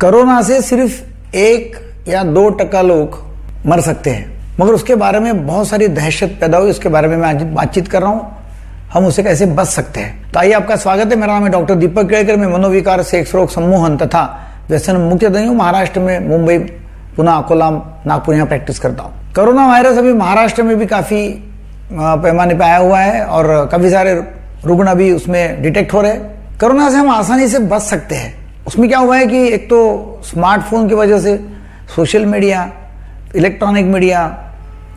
Corona से सिर्फ़ एक या दो टका लोग मर सकते हैं। मगर उसके बारे में बहुत सारी दहशत पैदा हुई, उसके बारे में मैं आज बातचीत कर रहा हूँ। हम उसे कैसे बच सकते हैं? तो आइए आपका स्वागत है। मेरा नाम है डॉक्टर दीपक केड़कर। मैं मनोविकार से रोग सम्मोहन तथा व्यसन मुक्त हूँ। महाराष्ट्र में मुंबई, पुणे, अकोला, नागपुर यहाँ प्रैक्टिस करता हूँ। कोरोना वायरस अभी महाराष्ट्र में भी काफ़ी पैमाने पर आया हुआ है और काफ़ी सारे रुग्ण अभी उसमें डिटेक्ट हो रहे हैं। कोरोना से हम आसानी से बच सकते हैं। उसमें क्या हुआ है कि एक तो स्मार्टफ़ोन की वजह से सोशल मीडिया इलेक्ट्रॉनिक मीडिया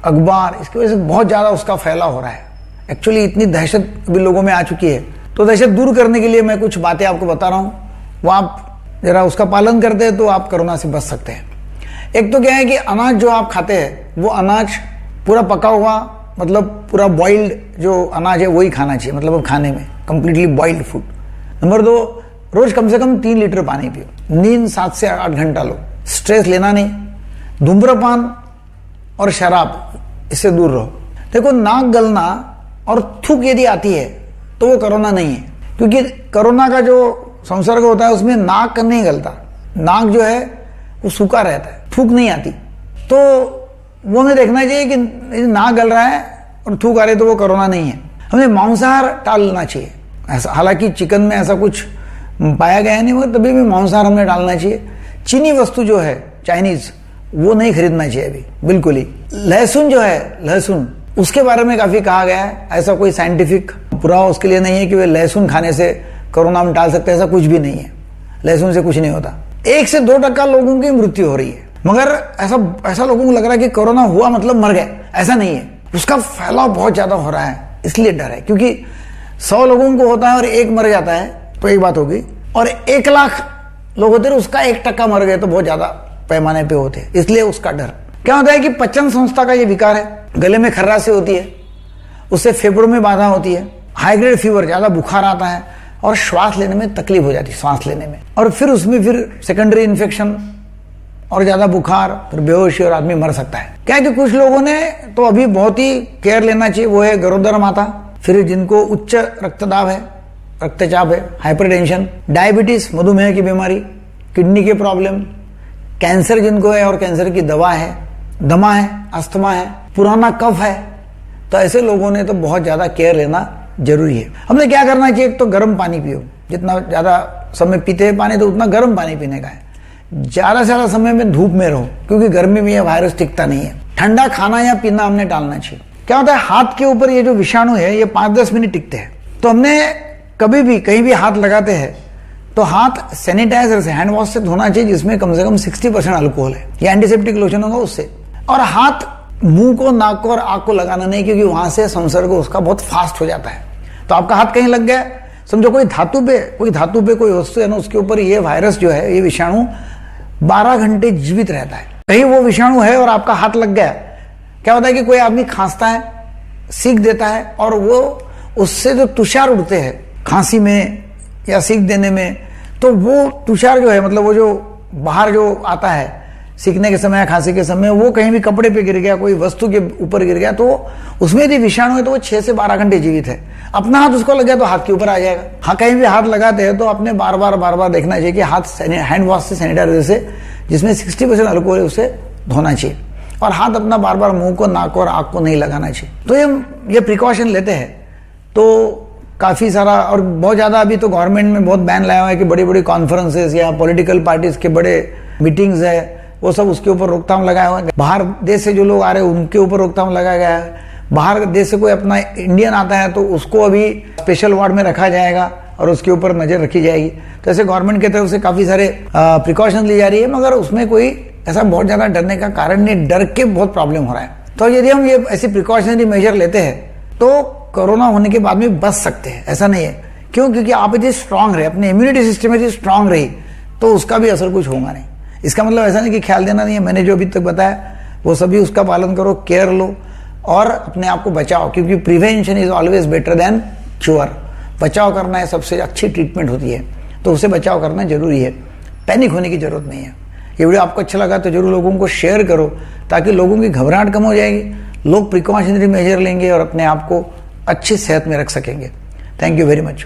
अखबार, इसकी वजह से बहुत ज़्यादा उसका फैलाव हो रहा है। एक्चुअली इतनी दहशत भी लोगों में आ चुकी है। तो दहशत दूर करने के लिए मैं कुछ बातें आपको बता रहा हूँ। वो आप जरा उसका पालन करते हैं तो आप कोरोना से बच सकते हैं। एक तो क्या है कि अनाज जो आप खाते हैं, वो अनाज पूरा पका हुआ मतलब पूरा बॉइल्ड जो अनाज है, वही खाना चाहिए मतलब खाने में कंप्लीटली बॉइल्ड फ़ूड नंबर दो रोज कम से कम तीन लीटर पानी पियो। नींद सात से आठ घंटा लो। स्ट्रेस लेना नहीं। धूम्रपान और शराब, इससे दूर रहो। देखो, नाक गलना और थूक यदि आती है तो वो कोरोना नहीं है। क्योंकि कोरोना का जो संसर्ग होता है, उसमें नाक नहीं गलता। नाक जो है, वो सूखा रहता है, थूक नहीं आती। तो वो हमें देखना चाहिए कि नाक गल रहा है और थूक आ रही तो वो कोरोना नहीं है। हमें मांसाहार टालना चाहिए। ऐसा हालाँकि चिकन में ऐसा कुछ पाया गया नहीं मगर तभी भी मांसाहार हमें डालना चाहिए। चीनी वस्तु जो है चाइनीज़ वो नहीं खरीदना चाहिए अभी, बिल्कुल ही। लहसुन जो है, लहसुन, उसके बारे में काफ़ी कहा गया है, ऐसा कोई साइंटिफिक पुरावा उसके लिए नहीं है कि वे लहसुन खाने से कोरोना में टाल सकते ऐसा कुछ भी नहीं है। लहसुन से कुछ नहीं होता। एक से दो टक्का लोगों की मृत्यु हो रही है। मगर ऐसा ऐसा लोगों को लग रहा है कि कोरोना हुआ मतलब मर गए। ऐसा नहीं है। उसका फैलाव बहुत ज़्यादा हो रहा है, इसलिए डर है, क्योंकि सौ लोगों को होता है और एक मर जाता है। तो एक बात होगी और एक लाख लोग होते उसका एक टक्का मर गए तो बहुत ज़्यादा पैमाने पे होते इसलिए उसका डर। क्या होता है कि पचन संस्था का ये विकार है। गले में खर्रासी होती है। उससे फेफड़ों में बाधा होती है। हाई ग्रेड फीवर ज़्यादा बुखार आता है। और श्वास लेने में तकलीफ़ हो जाती है, श्वास लेने में। और फिर उसमें फिर सेकेंडरी इन्फेक्शन और ज़्यादा बुखार, फिर बेहोशी और आदमी मर सकता है। क्या कि कुछ लोगों ने तो अभी बहुत ही केयर लेना चाहिए। वो है गरोदर माता। फिर जिनको उच्च रक्तदाब है रक्तचाप है हाइपरटेंशन डायबिटीज़ मधुमेह की बीमारी किडनी के प्रॉब्लम कैंसर जिनको है और कैंसर की दवा है, दमा है, अस्थमा है, पुराना कफ है तो ऐसे लोगों ने तो बहुत ज़्यादा केयर लेना ज़रूरी है। हमने क्या करना चाहिए? तो गर्म पानी पियो। जितना ज़्यादा समय पीते हैं पानी तो उतना गर्म पानी पीने का है। ज़्यादा से ज़्यादा समय में धूप में रहो, क्योंकि गर्मी में यह वायरस टिकता नहीं है। ठंडा खाना या पीना हमने डालना चाहिए। क्या होता है? हाथ के ऊपर ये जो विषाणु है, ये पाँच दस मिनट टिकते हैं। तो हमने कभी भी, कहीं भी हाथ लगाते हैं तो हाथ सैनिटाइजर से हैंड वॉश से धोना चाहिए, जिसमें कम से कम 60 परसेंट अल्कोहल है। या एंटीसेप्टिक लोशन होगा उससे। और हाथ मुँह को, नाक को और आग को लगाना नहीं, क्योंकि वहाँ से संसर्ग उसका बहुत फास्ट हो जाता है। तो आपका हाथ कहीं लग गया, समझो कोई धातु पे, कोई धातु पे कोई वस्तु है ना, उसके ऊपर ये वायरस जो है, ये विषाणु 12 घंटे जीवित रहता है। कहीं वो विषाणु है और आपका हाथ लग गया, क्या होता है कि कोई आदमी खांसता है, सीख देता है, और वो उससे जो तुषार उड़ते हैं खांसी में या सीख देने में तो वो तुषार जो है मतलब वो जो बाहर जो आता है, सीखने के समय, खांसी के समय, वो कहीं भी कपड़े पे गिर गया, कोई वस्तु के ऊपर गिर गया तो उसमें यदि विषाणु है तो वो छह से बारह घंटे जीवित है। अपना हाथ उसको लग गया तो हाथ के ऊपर आ जाएगा। हाँ कहीं भी हाथ लगाते हैं तो अपने बार बार बार बार देखना चाहिए कि हाथ हैंड वॉश से सैनिटाइजर से, जिसमें सिक्सटी परसेंट अल्कोहल है, उसे धोना चाहिए। और हाथ अपना बार बार मुँह को, नाक और आँख को नहीं लगाना चाहिए। तो ये ये प्रिकॉशन लेते हैं। तो काफ़ी सारा, और बहुत ज़्यादा अभी तो गवर्नमेंट में बहुत बैन लाया हुआ है कि बड़ी बड़ी कॉन्फ्रेंसेस या पॉलिटिकल पार्टीज़ के बड़े मीटिंग्स है, वो सब उसके ऊपर रोकथाम लगाया हुआ है। बाहर देश से जो लोग आ रहे हैं, उनके ऊपर रोकथाम लगाया गया है। बाहर देश से कोई अपना इंडियन आता है तो उसको अभी स्पेशल वार्ड में रखा जाएगा और उसके ऊपर नज़र रखी जाएगी। तो ऐसे गवर्नमेंट की तरफ़ से काफ़ी सारे प्रिकॉशन ली जा रही है, मगर उसमें कोई ऐसा बहुत ज़्यादा डरने का कारण नहीं, डर के बहुत प्रॉब्लम हो रहा है। तो यदि हम ये ऐसी प्रिकॉशनरी मेजर लेते हैं तो कोरोना होने के बाद में बच सकते हैं। ऐसा नहीं है। क्यों? क्योंकि आप यदि स्ट्रांग रहे, अपने इम्यूनिटी सिस्टम यदि स्ट्रांग रही तो उसका भी असर कुछ होगा नहीं। इसका मतलब ऐसा नहीं कि ख्याल देना नहीं है। मैंने जो अभी तक बताया, वो सभी उसका पालन करो केयर लो, और अपने आप को बचाओ, क्योंकि prevention is always better than cure बचाव करना है, सबसे अच्छी ट्रीटमेंट होती है तो उसे बचाव करना ज़रूरी है। पैनिक होने की ज़रूरत नहीं है। ये वीडियो आपको अच्छा लगा तो ज़रूर लोगों को शेयर करो, ताकि लोगों की घबराहट कम हो जाएगी। लोग प्रिकॉशनरी मेजर लेंगे और अपने आप को अच्छी सेहत में रख सकेंगे। Thank you very much